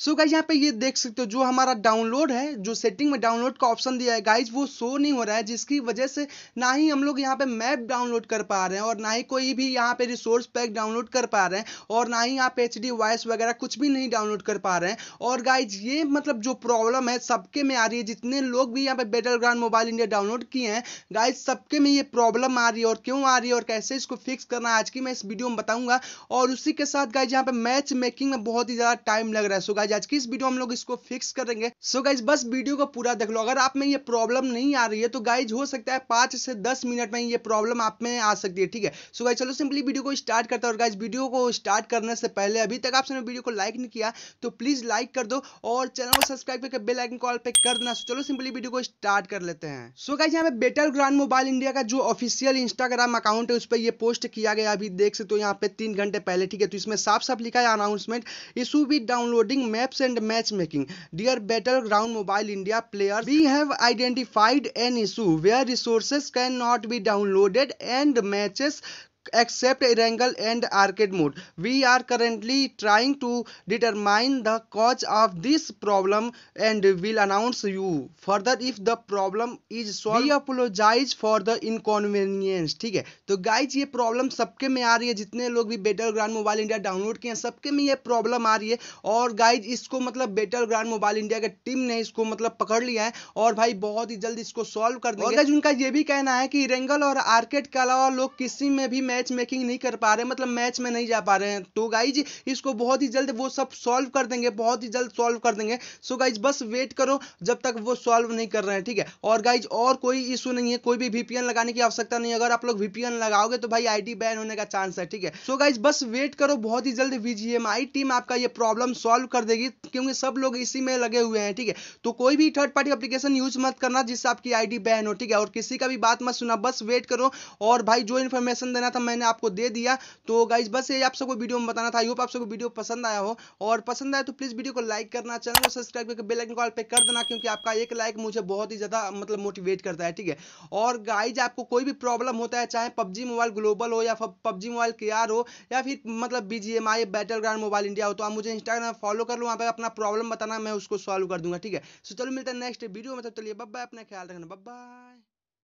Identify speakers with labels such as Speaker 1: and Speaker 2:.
Speaker 1: So guys यहाँ पे ये देख सकते हो, जो हमारा डाउनलोड है, जो सेटिंग में डाउनलोड का ऑप्शन दिया है गाइज़ वो शो नहीं हो रहा है, जिसकी वजह से ना ही हम लोग यहाँ पे मैप डाउनलोड कर पा रहे हैं और ना ही कोई भी यहाँ पे रिसोर्स पैक डाउनलोड कर पा रहे हैं और ना ही यहाँ पे एच डी वॉइस वगैरह कुछ भी नहीं डाउनलोड कर पा रहे हैं। और गाइज़ ये मतलब जो प्रॉब्लम है, सबके में आ रही है, जितने लोग भी यहाँ पे Battleground mobile India download किए हैं गाइज़ सबके में ये प्रॉब्लम आ रही है और क्यों आ रही है और कैसे इसको फिक्स करना आज की मैं इस वीडियो में बताऊँगा। और उसी के साथ गाइज़ यहाँ पे मैच मेकिंग में बहुत ही ज़्यादा टाइम लग रहा है। सो गाइज़ आज की इस वीडियो हम लोग इसको फिक्स करेंगे सो गाइज़ बस वीडियो को पूरा देख लो। अगर आप में ये प्रॉब्लम नहीं आ रही है तो गाइज़ हो सकता है पाँच से दस मिनट में ये प्रॉब्लम आप में आ सकती है, ठीक है? सो गाइज़ चलो सिंपली वीडियो को स्टार्ट करता है। और गाइज़ वीडियो को स्टार्ट करने से पहले अभी तक आपने वीडियो को लाइक नहीं किया तो प्लीज़ लाइक कर दो और चैनल को सब्सक्राइब करके बेल आइकन कॉल पे कर देना। चलो सिंपली वीडियो को स्टार्ट कर लेते हैं। सो गाइज़ यहाँ पे बेटर ग्रांड मोबाइल इंडिया का जो ऑफिशियल इंस्टाग्राम अकाउंट है, उस पर ये पोस्ट किया गया। अभी देख सकते हो यहाँ पे तीन घंटे पहले, ठीक है? तो इसमें साफ़ साफ़ लिखा है announcement issue with downloading maps and matchmaking. Dear Battleground Mobile India players, we have identified an issue where resources cannot be downloaded and matches except Erangel and arcade mode. We are currently trying to determine the cause of this problem and will announce you further if the problem is solved. We apologize for the inconvenience. ठीक है तो guys ये problem सबके में आ रही है जितने लोग भी Battle Ground Mobile India download किए हैं सबके में ये प्रॉब्लम आ रही है और गाइज़ इसको मतलब बेटर ग्रांड मोबाइल इंडिया के टीम ने इसको मतलब पकड़ लिया है और भाई बहुत ही जल्द इसको सॉल्व कर देंगे उनका ये भी कहना है कि रेंगल और आर्केड के अलावा लोग किसी में भी मैच मेकिंग नहीं कर पा रहे मतलब मैच में नहीं जा पा रहे हैं। तो गाइज़ इसको बहुत ही जल्द वो सब सॉल्व कर देंगे, बहुत ही जल्द सॉल्व कर देंगे। सो गाइज़ बस वेट करो जब तक वो सॉल्व नहीं कर रहे हैं, ठीक है? और गाइज़ और कोई इशू नहीं है, कोई भी वीपीएन लगाने की आवश्यकता नहीं अगर आप लोग वीपीएन लगाओगे तो भाई आईडी बैन होने का चांस है, ठीक है? सो गाइज़ बस वेट करो, बहुत ही जल्द वीजीएमआई टीम आपका ये प्रॉब्लम सॉल्व कर देगी, क्योंकि सब लोग इसी में लगे हुए हैं, ठीक है? तो कोई भी थर्ड पार्टी एप्लीकेशन यूज़ मत करना जिससे आपकी आईडी बैन हो, ठीक है? और किसी का भी बात मत सुना बस वेट करो। और भाई, जो इन्फॉर्मेशन देना था मैंने आपको दे दिया। तो गाइज़ बस ये आप सबको वीडियो में बताना था। आई आप सबको वीडियो पसंद आया हो। और पसंद आया तो प्लीज़ वीडियो को लाइक करना चैनल को सब्सक्राइब करके बेल आइकन कॉल पे कर देना, क्योंकि आपका एक लाइक मुझे बहुत ही ज़्यादा मतलब मोटिवेट करता है, ठीक है? और गाइज़ आपको कोई भी प्रॉब्लम होता है, चाहे पबजी मोबाइल ग्लोबल हो या पबजी मोबाइल के हो, या फिर मतलब BGMI battle ground mobile India हो तो आप मुझे इंस्टाग्राम फॉलो कर लो, वहाँ पे अपना प्रॉब्लम बताना, मैं उसको सॉल्व कर दूँगा, ठीक है? सो चलो मिलते हैं नेक्स्ट वीडियो में तो चलिए बब्बा अपना ख्याल रखना बब्बा